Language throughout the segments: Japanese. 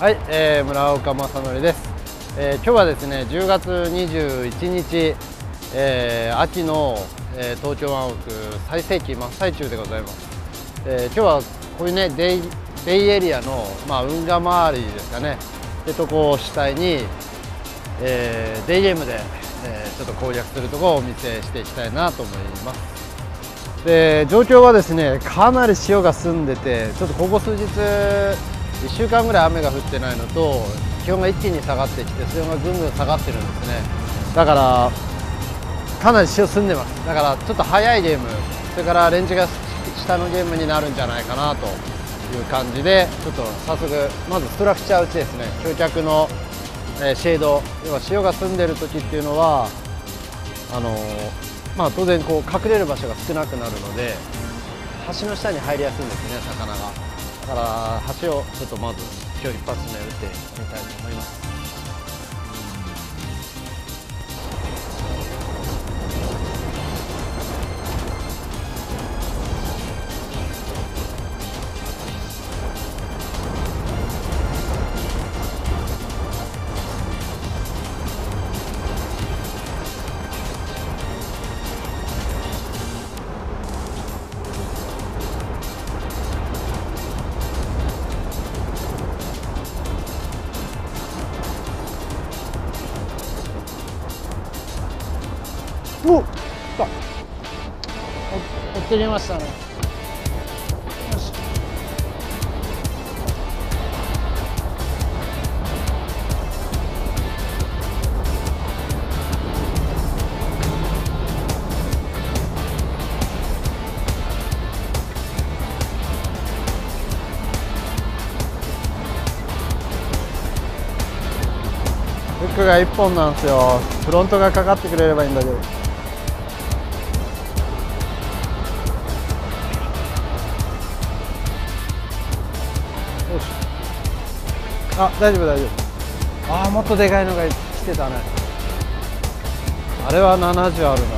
はい、えー、村岡正則です、えー、今日はですね10月21日、えー、秋の、えー、東京湾奥最盛期真っ最中でございます、えー、今日はこういうねデイデイエリアの、まあ、運河周りですかね。ってとこを主体に、えー、デイゲームで、えー、ちょっと攻略するところをお見せしていきたいなと思います。で状況はですねかなり潮が澄んでてちょっとここ数日1週間ぐらい雨が降ってないのと気温が一気に下がってきて水温がぐんぐん下がってるんですね。だからかなり潮澄んでます。だからちょっと早いゲーム。それからレンジが下のゲームになるんじゃないかなという感じでちょっと早速まずストラクチャー打ちですね。橋脚の、シェード要は潮が澄んでる時っていうのはあのまあ、当然こう隠れる場所が少なくなるので橋の下に入りやすいんですね魚が。から橋をちょっとまず今日一発目打ってみたいと思います。おっ。追ってきましたね。よし。フックが1本なんですよ。フロントがかかってくれればいいんだけどあ大丈夫大丈夫。ああもっとでかいのが来てたね。あれは70あるな。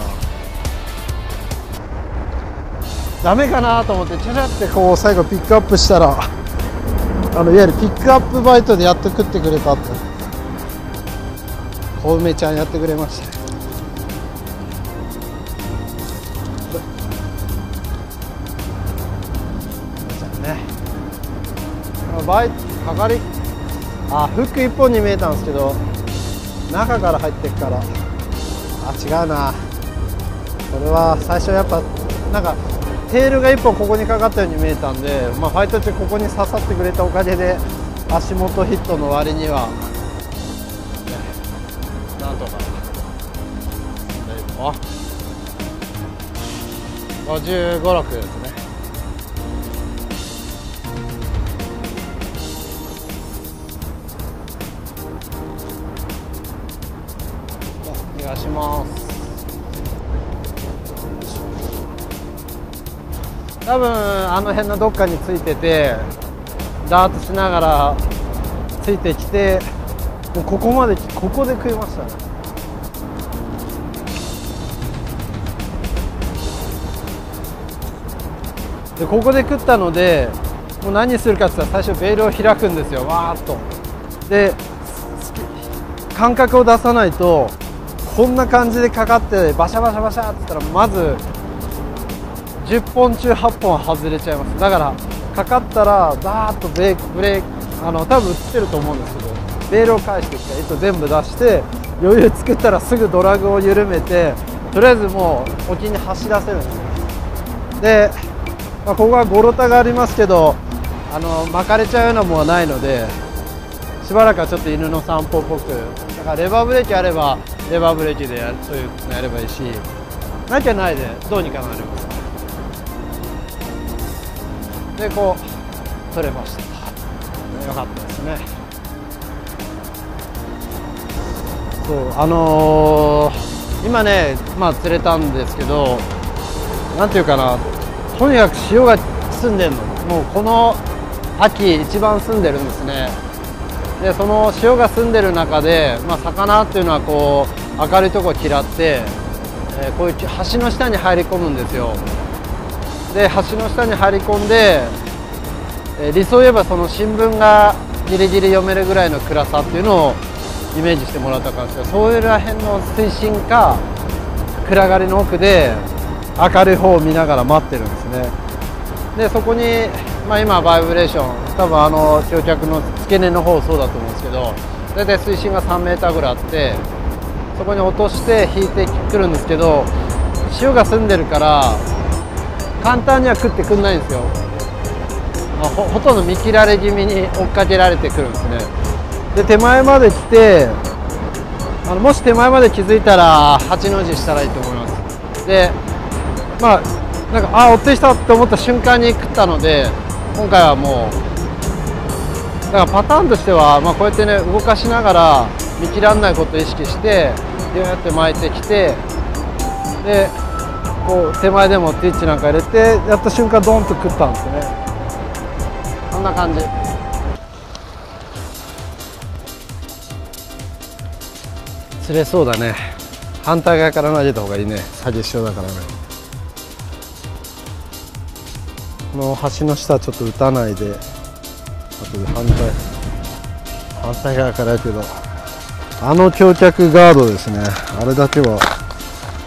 ダメかなと思ってチャチャってこう最後ピックアップしたらあのいわゆるピックアップバイトでやっと食ってくれたって。小梅ちゃんやってくれました。バイかかりあフック1本に見えたんですけど中から入ってくから。あ違うな。これは最初やっぱなんかテールが1本ここにかかったように見えたんで、まあ、ファイト中ここに刺さってくれたおかげで足元ヒットの割には、なんとか。55、6ですね。願いします。多分あの辺のどっかについててダートしながらついてきてもうここまでここで食いましたね。でここで食ったのでもう何するかって言ったら最初ベールを開くんですよ。わーっと。で感覚を出さないとこんな感じでかかってバシャバシャバシャって言ったらまず10本中8本外れちゃいます。だからかかったらバーッとブレーキブレーキあの多分映ってると思うんですけどベールを返してきた糸全部出して余裕作ったらすぐドラグを緩めてとりあえずもう沖に走らせるんです。で、まあ、ここはゴロタがありますけどあの巻かれちゃうようなものはないのでしばらくはちょっと犬の散歩っぽく。だからレバーブレーキあればレバーブレーキでやそういうのやればいいしなきゃないでどうにかなりますでこう取れました。よかったですね。そうあのー、今ねまあ釣れたんですけどなんていうかなとにかく潮が澄んでるの。もうこの秋一番澄んでるんですね。でその潮が澄んでる中で、まあ、魚っていうのはこう明るいとこを嫌って、えー、こういう橋の下に入り込むんですよ。で橋の下に入り込んで、えー、理想を言えばその新聞がギリギリ読めるぐらいの暗さっていうのをイメージしてもらった感じですそういうら辺の水深か暗がりの奥で明るい方を見ながら待ってるんですね。でそこに、まあ、今バイブレーション多分あの橋脚の付け根の方そうだと思うんですけど大体水深が3メーターぐらいあってそこに落として引いてくるんですけど潮が澄んでるから簡単には食ってくんないんですよ、まあ、ほほとんど見切られ気味に追っかけられてくるんですね。で手前まで来てあのもし手前まで気づいたら8の字したらいいと思います。でまあなんかあ追ってきたって思った瞬間に食ったので今回はもうだからパターンとしては、まあ、こうやってね動かしながら見切らないことを意識してビューって巻いてきてでこう手前でもティッチなんか入れてやった瞬間ドンと食ったんですね。こんな感じ。釣れそうだね。反対側から投げた方がいいね。先下だからね。この橋の下ちょっと打たないで後で反対反対側からやけどあの橋脚ガードですね。あれだけは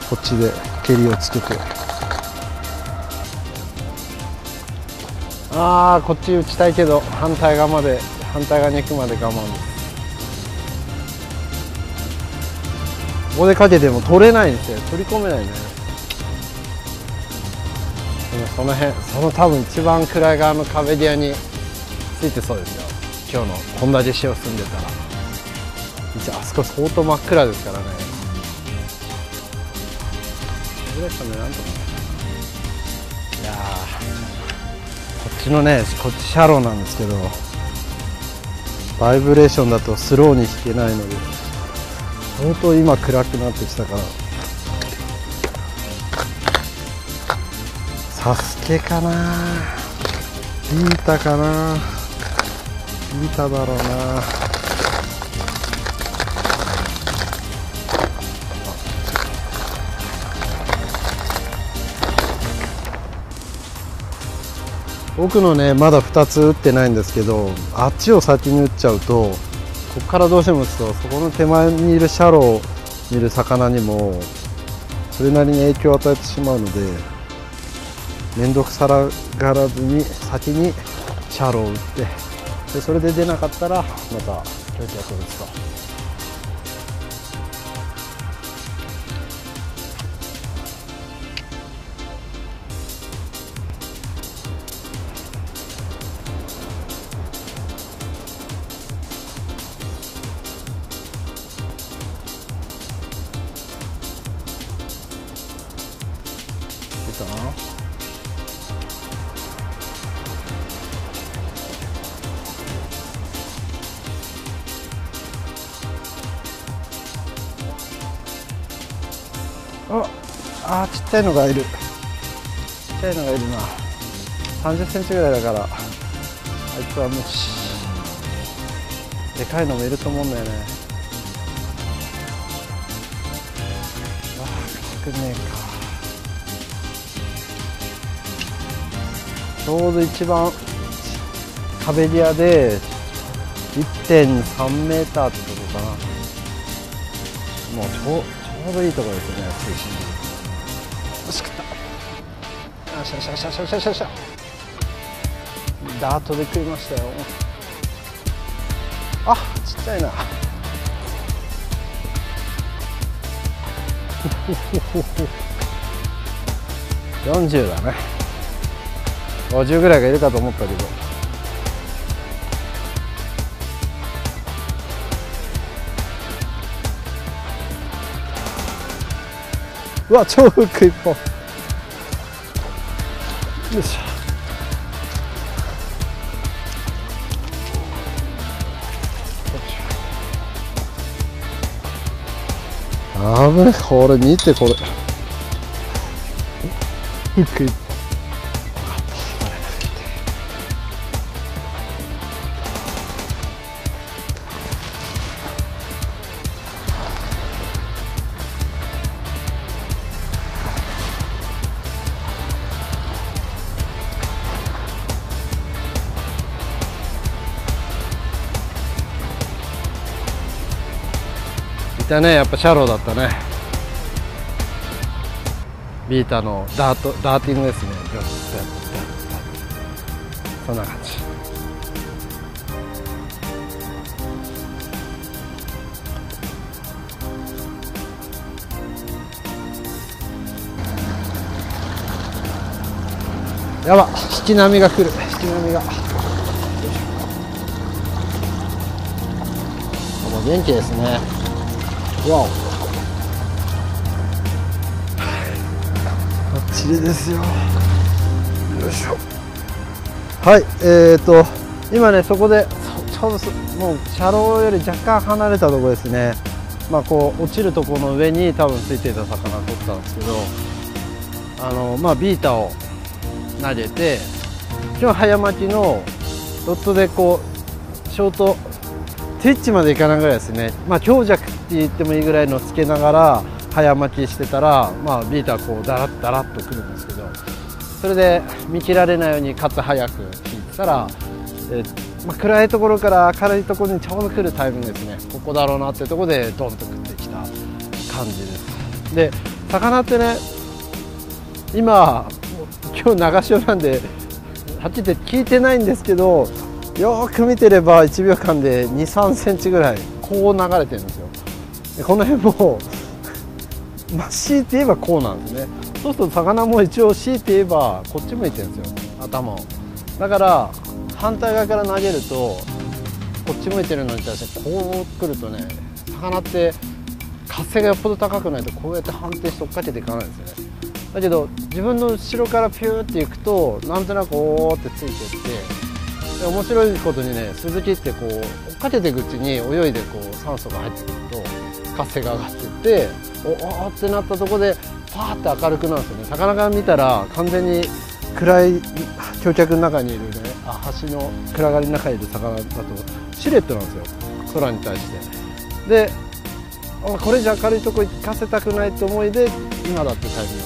こっちで蹴りをつけて。ああこっち打ちたいけど反対側まで反対側に行くまで我慢ここでかけても取れないんですよ。取り込めないね。その辺その多分一番暗い側の壁際についてそうですよ。今日のこんだけ潮住んでたら。一応あそこ相当真っ暗ですからね。ぐらいかねなんとか。いやこっちのねこっちシャローなんですけどバイブレーションだとスローに弾けないので相当今暗くなってきたからサスケかな。ビータかな。ビータだろうな。奥のねまだ2つ打ってないんですけどあっちを先に打っちゃうとここからどうしても打つとそこの手前にいるシャローを見る魚にもそれなりに影響を与えてしまうので面倒くさがらずに先にシャローを打ってでそれで出なかったらまた強脚を打つと。っちゃいのがいる。ちっちゃいのがいるな。30センチぐらいだから。あいつは無視でかいのもいると思うんだよね。ああくねえか。ちょうど一番壁際で1.3メーターってことかな。もうちょちょうどいいところですね水深よし食ったよしよしよしよしよしよしよしダートで食いましたよあちっちゃいな40だね50ぐらいがいるかと思ったけどうわ超フック一本よいしょ。あぶねこれ見てこれ。たねやっぱシャローだったね。ビータのダートダーティングですね。そんな感じ。やば引き波が来る。引き波が。元気ですね。わお。バッチリですよ。よいしょ。はいえーと今ねそこでちょうどもう車両より若干離れたところですね。まあこう落ちるところの上に多分ついていた魚を取ったんですけどあのまあビータを投げて今日早巻きのロットでこうショートティッチまでいかないぐらいですね。まあ強弱って言ってもいいぐらいのつけながら早巻きしてたらまあビーターこうダラッダラッとくるんですけどそれで見切られないようにかつ早く引いてたら、えまあ、暗いところから明るいところにちょうど来るタイミングですね。ここだろうなってとこでドンと食ってきた感じです。で魚ってね今今日長潮なんではっきり言って聞いてないんですけどよく見てれば1秒間で2 3センチぐらいこう流れてるんですよ。でこの辺も まあ強いて言えばこうなんですね。そうすると魚も一応強いて言えばこっち向いてるんですよ。頭を。だから反対側から投げるとこっち向いてるのに対してこう来るとね魚って活性がよっぽど高くないとこうやって反転して追っかけていかないんですよね。だけど自分の後ろからピューっていくとなんとなくおーってついてって面白いことにね鈴木ってこう追っかけていくうちに泳いでこう酸素が入ってくると活性が上がっていっておおってなったところでパーって明るくなるんですよね。魚が見たら完全に暗い橋脚の中にいるねあ橋の暗がりの中にいる魚だとシルエットなんですよ。空に対して。でこれじゃ明るいとこ行かせたくないと思いで今だってタイミング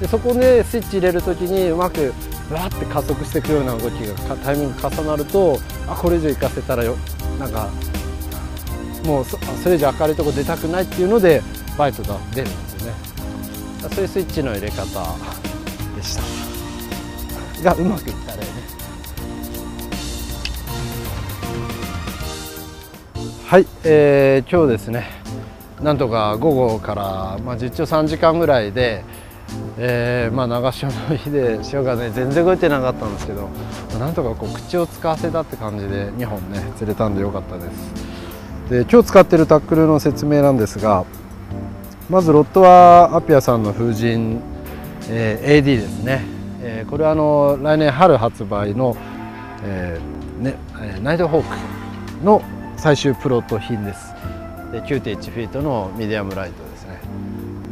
ででそこでスイッチ入れる時にうまくわって加速していくような動きがタイミング重なるとあこれ以上行かせたらよなんかもうそそれ以上明るいとこ出たくないっていうのでバイトが出るんですよね。そういうスイッチの入れ方でした。がうまくいった例ね。はい、えー、今日ですねなんとか午後から、まあ、実調3時間ぐらいでえー、まあ、長潮の日で潮がね全然動いてなかったんですけどまなんとかこう口を使わせたって感じで2本ね釣れたんでよかったです。で今日使ってるタックルの説明なんですがまずロットはアピアさんの風神、えー、AD ですね、えー、これはあの来年春発売の、えーね、ナイトホークの最終プロット品です。で9.1フィートのミディアムライト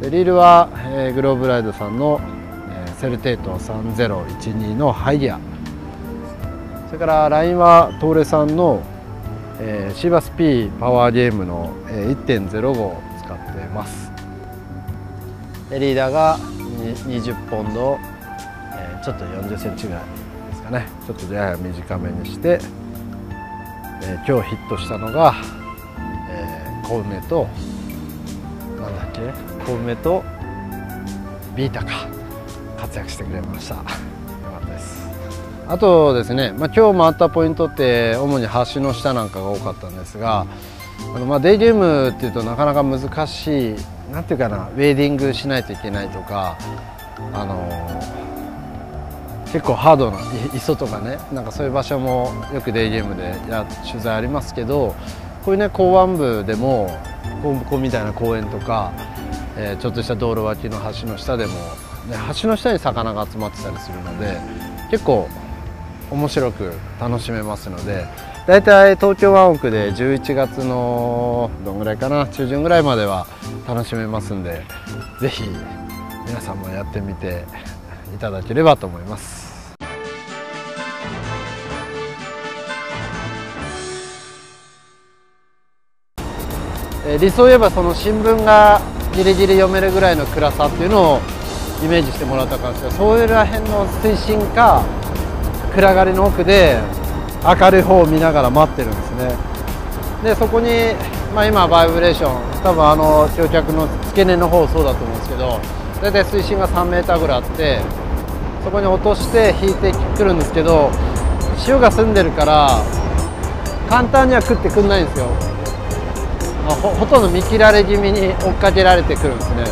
でリールは、えー、グローブライドさんの、えー、セルテート3012のハイギア。それからラインは東レさんの、えー、シーバス P パワーゲームの、えー、1.05を使ってます。でリーダーが20ポンド、えー、ちょっと40センチぐらいですかね。ちょっとやや短めにして、えー、今日ヒットしたのが、えー、小梅となんだっけ？小梅とビータか。活躍してくれました。よかったです。あとですね、まあ、今日回ったポイントって主に橋の下なんかが多かったんですがあのまあデイゲームっていうとなかなか難しいなんていうかなウェーディングしないといけないとかあの結構ハードな磯とかねなんかそういう場所もよくデイゲームでや取材ありますけどこういうね港湾部でもここみたいな公園とかえー、ちょっとした道路脇の橋の下でも、ね、橋の下に魚が集まってたりするので結構面白く楽しめますので大体東京湾奥で11月のどんぐらいかな中旬ぐらいまでは楽しめますんで是非皆さんもやってみていただければと思います。理想を言えばその新聞がギリギリ読めるぐらいの暗さっていうのをイメージしてもらった感じでそういうら辺の水深か暗がりの奥で明るい方を見ながら待ってるんですね。でそこにまあ、今バイブレーション多分あの橋脚の付け根の方そうだと思うんですけど大体水深が3メーターぐらいあってそこに落として引いてくるんですけど潮が澄んでるから簡単には食ってくんないんですよ、あ、ほとんど見切られ気味に追っかけられてくるんですね。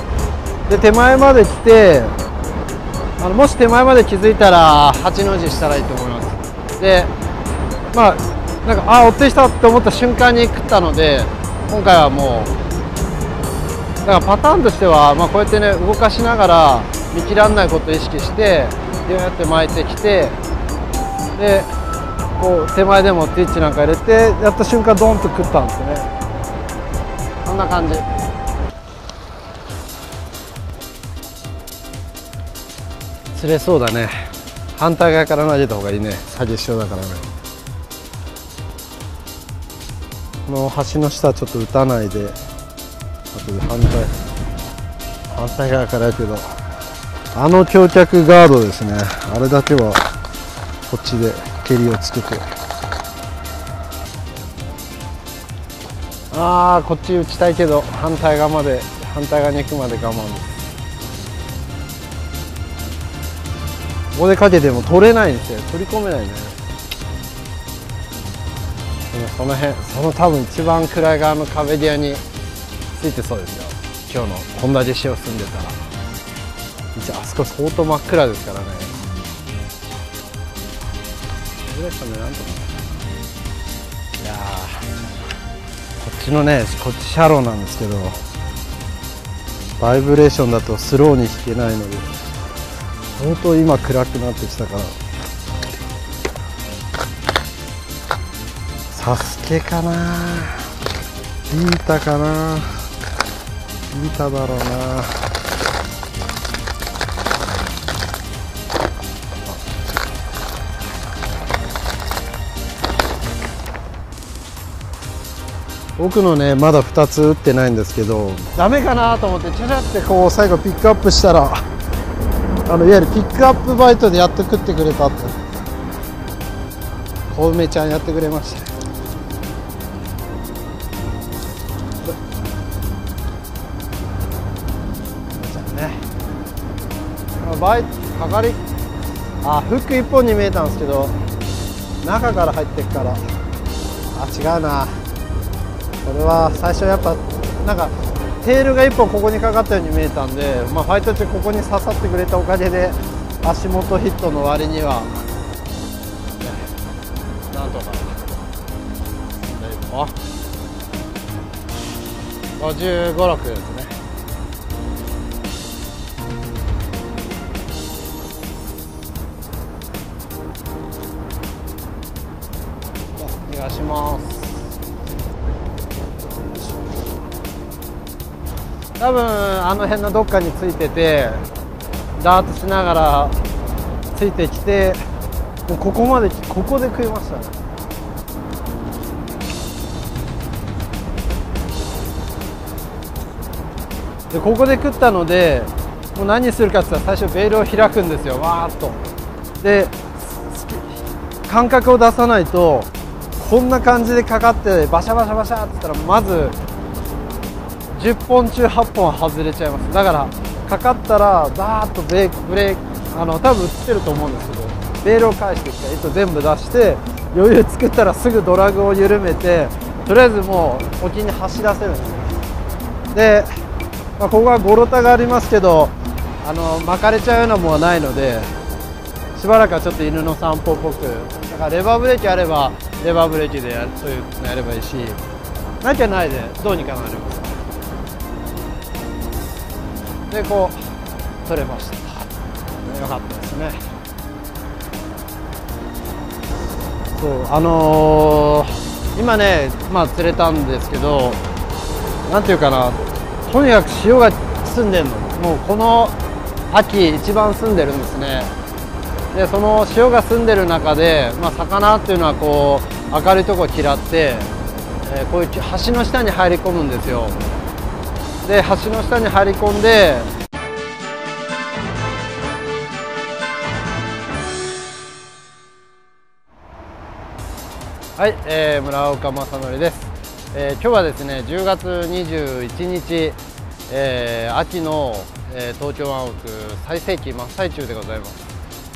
で手前まで来てあのもし手前まで気づいたら8の字したらいいと思います。でまあなんかあ追ってきたって思った瞬間に食ったので今回はもうだからパターンとしては、まあ、こうやってね動かしながら見切らないことを意識してビューって巻いてきてでこう手前でもティッチなんか入れてやった瞬間ドンと食ったんですね。んな感じ。釣れそうだね。反対側から投げた方がいいね。先潮だからね。この橋の下ちょっと打たないで。あとで反対。反対側からやけどあの橋脚ガードですね。あれだけはこっちで蹴りをつけて。ああこっち打ちたいけど反対側まで反対側に行くまで我慢です。ここでかけても取れないんですよ取り込めないねその辺。その多分一番暗い側の壁際についてそうですよ。今日のこんだけ潮住んでたら。一応あそこ相当真っ暗ですからね。それでしたねなんとか。ちのねこっちシャローなんですけどバイブレーションだとスローに弾けないので相当今暗くなってきたから。サスケかな。ビータかな。ビータだろうな。奥のねまだ2つ打ってないんですけどダメかなと思ってチャチャってこう最後ピックアップしたらあのいわゆるピックアップバイトでやっと食ってくれたって。小梅ちゃんやってくれました。ね。バイかかりあフック1本に見えたんですけど中から入ってくから。あ違うな。これは最初やっぱなんかテールが1本ここにかかったように見えたんで、まあ、ファイト中ここに刺さってくれたおかげで足元ヒットの割には、なんとか。55、6ですね。お願いします。多分あの辺のどっかについててダートしながらついてきてもうここまでここで食いましたね。でここで食ったのでもう何するかって言ったら最初ベールを開くんですよ。わーっと。で感覚を出さないとこんな感じでかかってバシャバシャバシャって言ったらまず10本中8本外れちゃいます。だからかかったらバーッとブレーキブレーキあの多分映ってると思うんですけどベールを返してきた糸全部出して余裕作ったらすぐドラグを緩めてとりあえずもう沖に走らせるんです。で、まあ、ここはゴロタがありますけどあの巻かれちゃうようなものはないのでしばらくはちょっと犬の散歩っぽくだからレバーブレーキあればレバーブレーキでやそういうのやればいいしなきゃないでどうにかなります。でこう取れました。よかったですね。そうあのー、今ねまあ釣れたんですけどなんていうかなとにかく潮が澄んでるの。もうこの秋一番澄んでるんですね。でその潮が澄んでる中で、まあ、魚っていうのはこう明るいところ嫌って、えー、こういう橋の下に入り込むんですよ。で橋の下に入り込んではい、えー、村岡正則です、えー、今日はですね10月21日、えー、秋の、えー、東京湾北最盛期真っ最中でございます、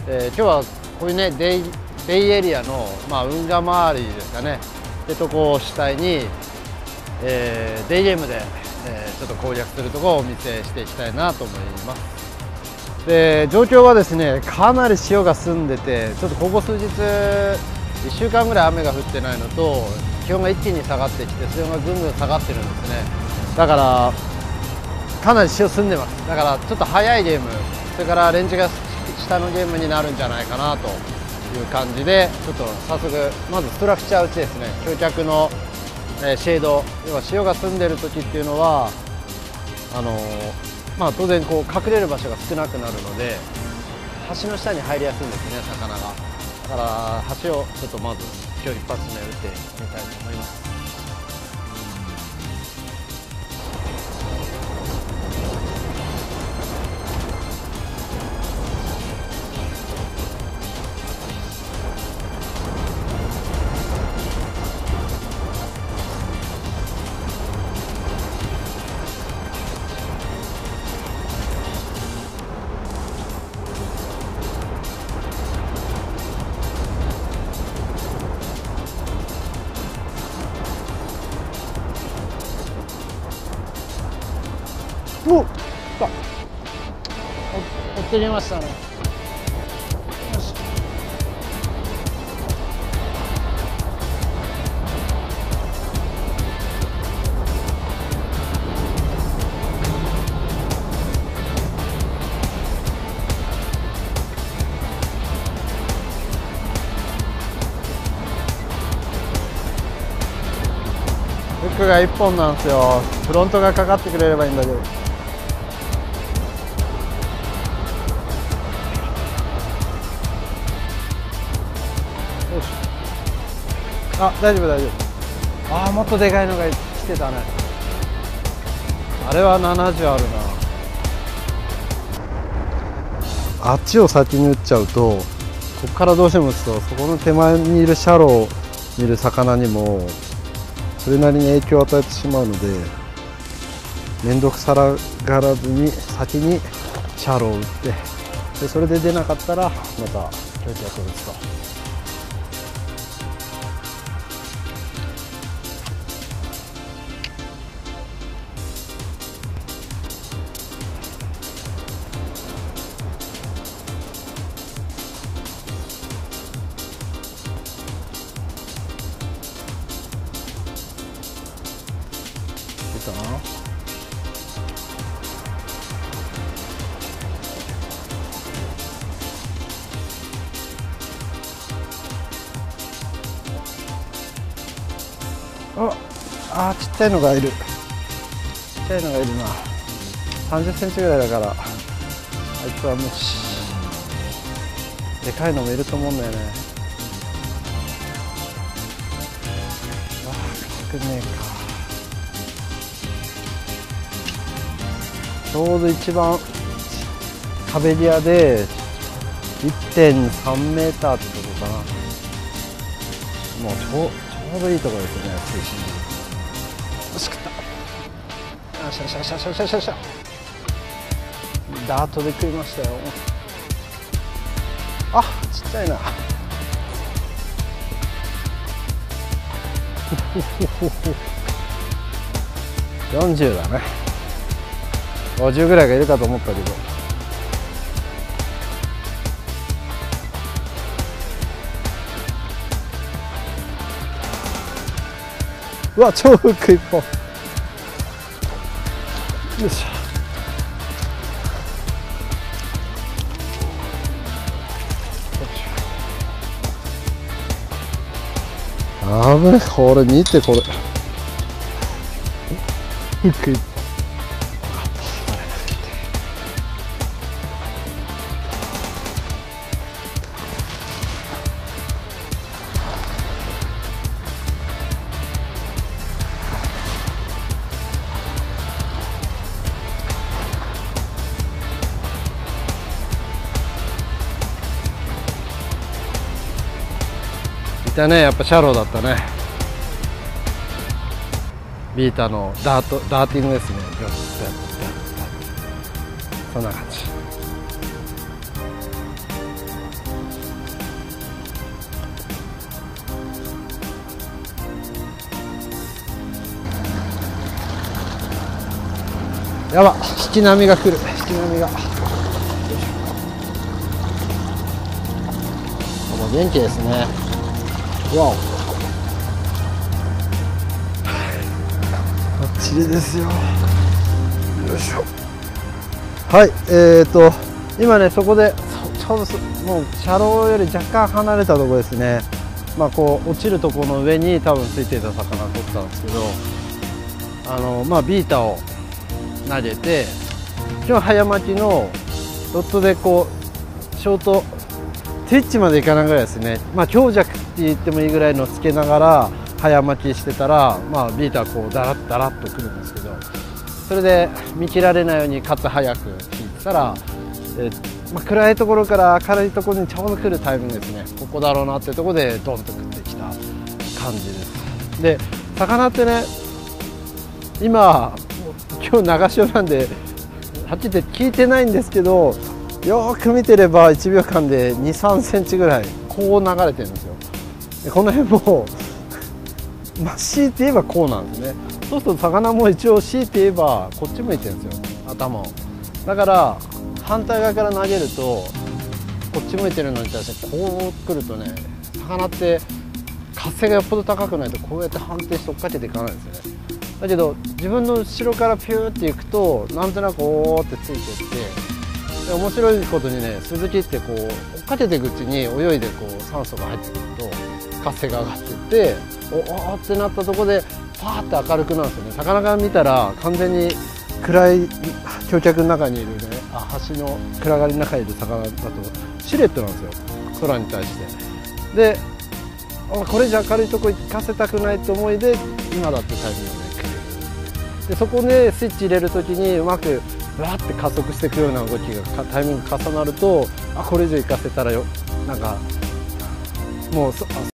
え今日はこういうねデイベイエリアの、まあ、運河周りですかね。ってとこを主体に、えデイゲームで、えちょっと攻略するところをお見せしていきたいなと思います。で状況はですねかなり潮が澄んでてちょっとここ数日1週間ぐらい雨が降ってないのと気温が一気に下がってきて水温がぐんぐん下がってるんですね。だからかなり潮澄んでます。だからちょっと早いゲームそれからレンジが下のゲームになるんじゃないかなという感じでちょっと早速まずストラクチャー打ちですね。橋脚の、えシェード要は潮が澄んでる時っていうのはあのまあ、当然こう隠れる場所が少なくなるので橋の下に入りやすいんですね魚が。だから橋をちょっとまず今日一発目打ってみたいと思います。ってきましたね。よし。フックが1本なんですよ。フロントがかかってくれればいいんだけど。あ大丈夫大丈夫。ああもっとでかいのが来てたね。あれは70あるな。あっちを先に打っちゃうとここからどうしても打つとそこの手前にいるシャローにいる魚にもそれなりに影響を与えてしまうので面倒くさらがらずに先にシャローを打ってでそれで出なかったらまた距離を打つと。ああちっちゃいのがいる。ちっちゃいのがいるな。30センチぐらいだからあいつは無視でかいのもいると思うんだよね。ああくねえか。ちょうど一番壁際で1.3メーターってとこかな。もう。ちょうどいいところですよね水深よし食ったよしよしよしよしよしよしよしダートで食いましたよあちっちゃいな40だね50ぐらいがいるかと思ったけどうわ超フック一本。よいしょ。あぶねこれ見てこれ。フック一たねやっぱシャローだったね。ビータのダートダーティングですね。そんな感じ。やば引き波が来る。引き波が。もう元気ですね。わお。バッチリですよ。よいしょ。はいえーと今ねそこでちょうどもう車両より若干離れたところですね。まあこう落ちるところの上に多分ついていた魚取ったんですけどあのまあビータを投げて今日早巻きのロットでこうショートティッチまでいかないぐらいですね、まあ、強弱って言ってもいいぐらいのつけながら早巻きしてたら、まあ、ビーターこうダラッダラッとくるんですけどそれで見切られないようにかつ早く引いてたら、えまあ、暗いところから明るいところにちょうど来るタイミングですねここだろうなってところでドンと食ってきた感じですで魚ってね今今日長潮なんではっきり言って聞いてないんですけどよく見てれば1秒間で2 3センチぐらいこう流れてるんですよ。でこの辺も まあ強いて言えばこうなんですね。そうすると魚も一応強いて言えばこっち向いてるんですよ頭を。だから反対側から投げるとこっち向いてるのに対してこう来るとね魚って活性がよっぽど高くないとこうやって反転して追っかけていかないんですよね。だけど自分の後ろからピューっていくとなんとなくおーってついてって面白いことにね鈴木ってこう追っかけていくうちに泳いでこう酸素が入ってくると活性が上がっていっておおってなったとこでパーって明るくなるんですよね。魚から見たら完全に暗い橋脚の中にいるねあ橋の暗がりの中にいる魚だとシルエットなんですよ。空に対して。でこれじゃ明るいとこ行かせたくないって思いで今だってタイミングでそこでスイッチ入れる時にうまくわって加速していくような動きがタイミング重なるとあこれ以上行かせたらよ。なんかもう